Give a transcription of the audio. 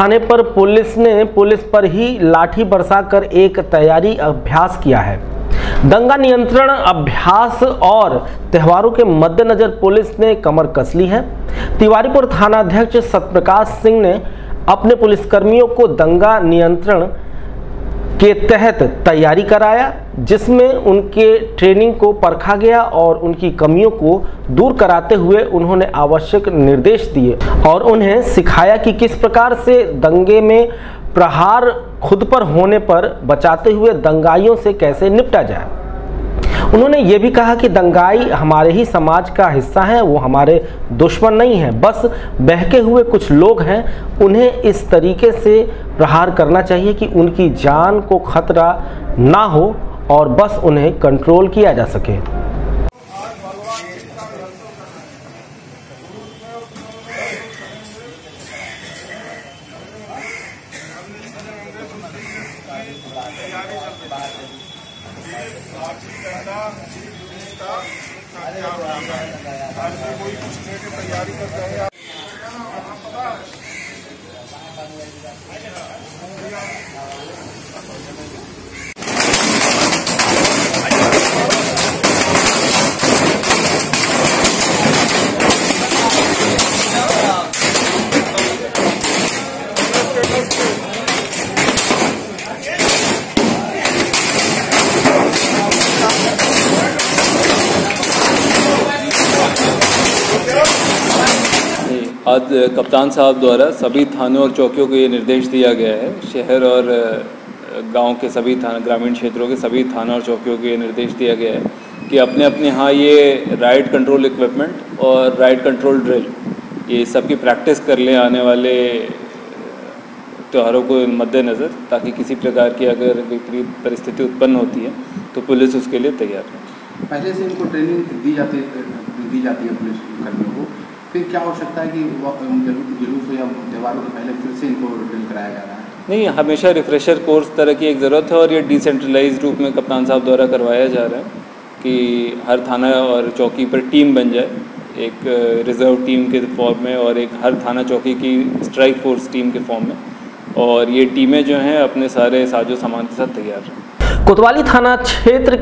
थाने पर पुलिस ने, पुलिस पर ही लाठी बरसाकर एक तैयारी अभ्यास किया है। दंगा नियंत्रण अभ्यास और त्योहारों के मद्देनजर पुलिस ने कमर कस ली है। तिवारीपुर थानाध्यक्ष सत्यप्रकाश सिंह ने अपने पुलिसकर्मियों को दंगा नियंत्रण के तहत तैयारी कराया, जिसमें उनके ट्रेनिंग को परखा गया और उनकी कमियों को दूर कराते हुए उन्होंने आवश्यक निर्देश दिए और उन्हें सिखाया कि किस प्रकार से दंगे में प्रहार खुद पर होने पर बचाते हुए दंगाइयों से कैसे निपटा जाए। उन्होंने ये भी कहा कि दंगाई हमारे ही समाज का हिस्सा है, वो हमारे दुश्मन नहीं है। बस बहके हुए कुछ लोग हैं, उन्हें इस तरीके से प्रहार करना चाहिए कि उनकी जान को खतरा ना हो और बस उन्हें कंट्रोल किया जा सके। कोई कुछ तैयारी कर रहे हैं। आज कप्तान साहब द्वारा सभी थानों और चौकियों को ये निर्देश दिया गया है। शहर और गाँव के सभी थाना, ग्रामीण क्षेत्रों के सभी थाना और चौकियों को ये निर्देश दिया गया है कि अपने अपने यहाँ ये राइड कंट्रोल इक्विपमेंट और राइड कंट्रोल ड्रिल ये सबकी प्रैक्टिस कर लें आने वाले त्योहारों को मद्देनज़र ताकि किसी प्रकार की अगर विपरीत परिस्थिति उत्पन्न होती है तो पुलिस उसके लिए तैयार है। पहले से इनको ट्रेनिंग दी जाती दी जाती है पुलिस कर्मियों को। फिर क्या हो सकता है कि जुलूस या त्योहारों के पहले फिर से इनको ड्रिल कराया जा रहा है? नहीं हमेशा रिफ्रेशर कोर्स तरह की एक ज़रूरत है और ये डिसेंट्रलाइज रूप में कप्तान साहब द्वारा करवाया जा रहा है कि हर थाना और चौकी पर टीम बन जाए। एक रिज़र्व टीम के फॉर्म में और एक हर थाना चौकी की स्ट्राइक फोर्स टीम के फॉर्म में। और ये टीमें जो हैं अपने सारे साजो सामान के साथ तैयार हैं। कोतवाली थाना क्षेत्र